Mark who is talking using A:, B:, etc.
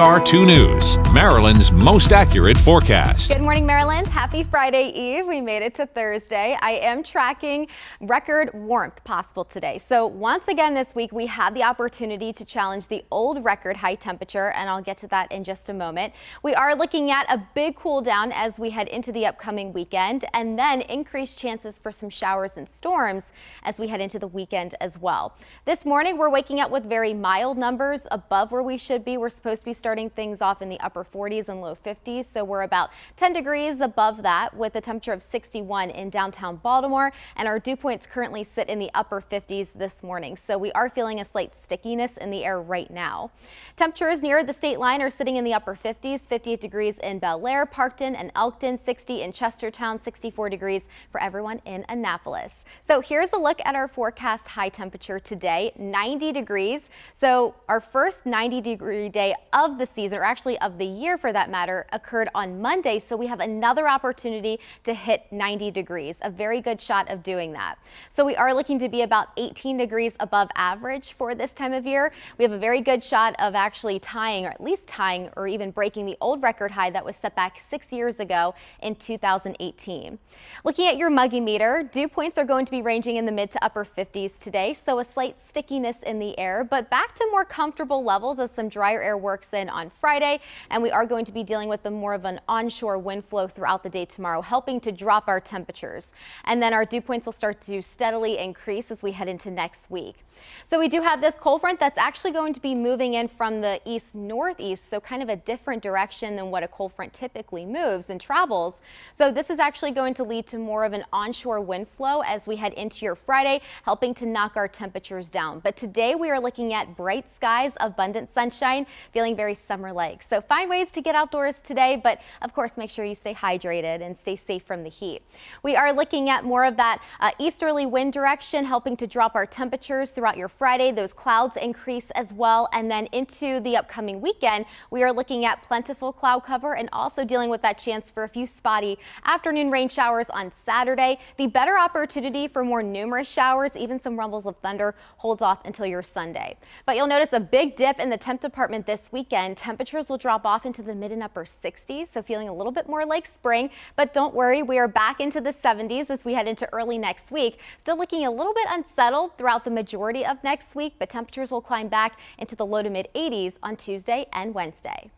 A: WMAR 2 News, Maryland's most accurate forecast.
B: Good morning, Maryland. Happy Friday Eve. We made it to Thursday. I am tracking record warmth possible today. So once again this week, we have the opportunity to challenge the old record high temperature, and I'll get to that in just a moment. We are looking at a big cool down as we head into the upcoming weekend, and then increased chances for some showers and storms as we head into the weekend as well. This morning, we're waking up with very mild numbers above where we should be. We're supposed to be starting things off in the upper 40s and low 50s, so we're about 10 degrees above that with a temperature of 61 in downtown Baltimore, and our dew points currently sit in the upper 50s this morning, so we are feeling a slight stickiness in the air right now. Temperatures near the state line are sitting in the upper 50s, 58 degrees in Bel Air, Parkton, and Elkton, 60 in Chestertown, 64 degrees for everyone in Annapolis. So here's a look at our forecast high temperature today, 90 degrees. So our first 90 degree day of the season, or actually of the year for that matter, occurred on Monday. So we have another opportunity to hit 90 degrees, a very good shot of doing that. So we are looking to be about 18 degrees above average for this time of year. We have a very good shot of actually tying, or at least tying, or even breaking the old record high that was set back six years ago in 2018. Looking at your muggy meter, dew points are going to be ranging in the mid to upper 50s today, so a slight stickiness in the air, but back to more comfortable levels as some drier air works in on Friday, and we are going to be dealing with the more of an onshore wind flow throughout the day tomorrow, helping to drop our temperatures. And then our dew points will start to steadily increase as we head into next week. So we do have this cold front that's actually going to be moving in from the east northeast, so kind of a different direction than what a cold front typically moves and travels. So this is actually going to lead to more of an onshore wind flow as we head into your Friday, helping to knock our temperatures down. But today we are looking at bright skies, abundant sunshine, feeling very summer-like. So find ways to get outdoors today, but of course make sure you stay hydrated and stay safe from the heat. We are looking at more of that uh, easterly wind direction, helping to drop our temperatures throughout your Friday. Those clouds increase as well. And then into the upcoming weekend, we are looking at plentiful cloud cover and also dealing with that chance for a few spotty afternoon rain showers on Saturday. The better opportunity for more numerous showers, even some rumbles of thunder, holds off until your Sunday. But you'll notice a big dip in the temp department this weekend. Temperatures will drop off into the mid and upper 60s, so feeling a little bit more like spring. But don't worry, we are back into the 70s as we head into early next week. Still looking a little bit unsettled throughout the majority of next week, but temperatures will climb back into the low to mid 80s on Tuesday and Wednesday.